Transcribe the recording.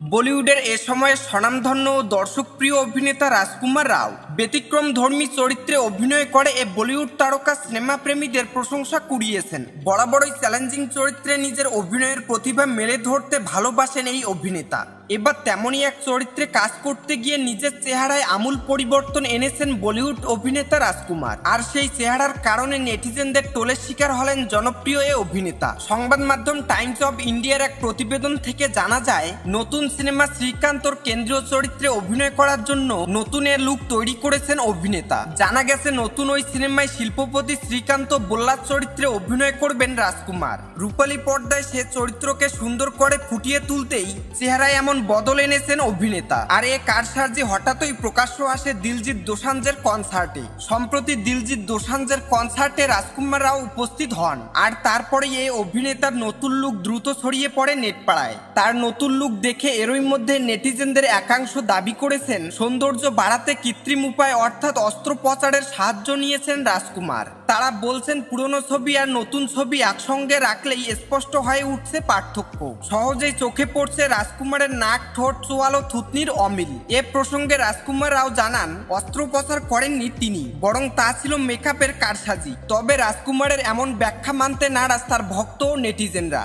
বলিউডের এ সময় স্বনামধন্য ও দর্শকপ্রিয় অভিনেতা রাজকুমার রাও। ব্যতিক্রম ধর্মী চরিত্রে অভিনয় করে এ বলিউড তারকা সিনেমা প্রেমীদের প্রশংসা কুড়িয়েছেন। বরাবরই চ্যালেঞ্জিং চরিত্রে নিজের অভিনয়ের প্রতিভা মেলে ধরতে ভালোবাসেন এই অভিনেতা। এবার তেমনই এক চরিত্রে কাজ করতে গিয়ে নিজের চেহারায় আমূল পরিবর্তন এনেছেন বলিউড অভিনেতা রাজকুমার। আর সেই চেহারার কারণে নেটিজেনদের টোলের শিকার হলেন জনপ্রিয় এ অভিনেতা। সংবাদ মাধ্যম টাইমস অব ইন্ডিয়ার এক প্রতিবেদন থেকে জানা যায়, নতুন সিনেমা শ্রীকান্তর কেন্দ্রীয় চরিত্রে অভিনয় করার জন্য নতুন এ লুক তৈরি করেছেন অভিনেতা। জানা গেছে, নতুন ওই সিনেমায় শিল্পপতি শ্রীকান্ত বোল্লার চরিত্রে অভিনয় করবেন রাজকুমার। রূপালী পর্দায় সে চরিত্রকে সুন্দর করে ফুটিয়ে তুলতেই চেহারায় এমন বদল এনেছেন অভিনেতা। আর এ কারসার্জি হঠাৎই প্রকাশ্য আসে দিলজিৎ দোসাঞ্জের কনসার্টে সম্প্রতি দিলজিৎ দোসাঞ্জের কনসার্টে রাজকুমার রাও উপস্থিত হন। আর তারপরে এই অভিনেতার নতুন লুক দ্রুত ছড়িয়ে পড়ে নেটপাড়ায়। তার নতুন লুক দেখে এরই মধ্যে নেটিজেনদের একাংশ দাবি করেছেন, সৌন্দর্য বাড়াতে কৃত্রিম উপায় অর্থাৎ অস্ত্রোপচারের সাহায্য নিয়েছেন রাজকুমার। তারা বলছেন, পুরনো ছবি আর নতুন ছবি একসঙ্গে রাখলেই স্পষ্ট হয়ে উঠছে পার্থক্য। সহজেই চোখে পড়ছে রাজকুমারের নাক, ঠোঁট, চোয়ালো থুতনির অমিল। এ প্রসঙ্গে রাজকুমার রাও জানান, অস্ত্রোপচার করেননি তিনি, বরং তা ছিল মেকআপের কারসাজি। তবে রাজকুমারের এমন ব্যাখ্যা মানতে নারাজ তার ভক্ত ও নেটিজেনরা।